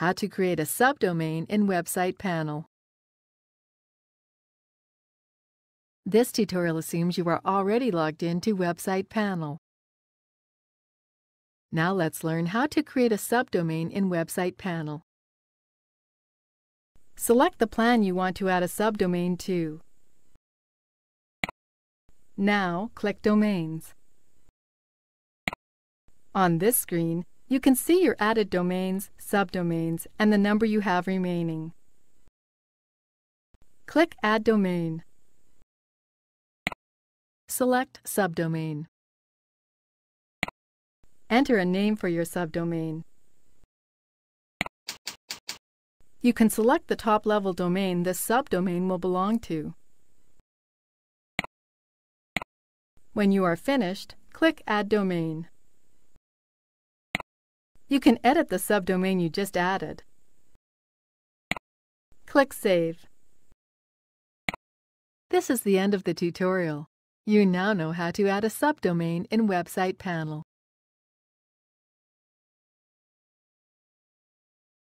How to create a subdomain in Website Panel. This tutorial assumes you are already logged into Website Panel. Now let's learn how to create a subdomain in Website Panel. Select the plan you want to add a subdomain to. Now, click Domains. On this screen, you can see your added domains, subdomains, and the number you have remaining. Click Add Domain. Select Subdomain. Enter a name for your subdomain. You can select the top-level domain this subdomain will belong to. When you are finished, click Add Domain. You can edit the subdomain you just added. Click Save. This is the end of the tutorial. You now know how to add a subdomain in Website Panel.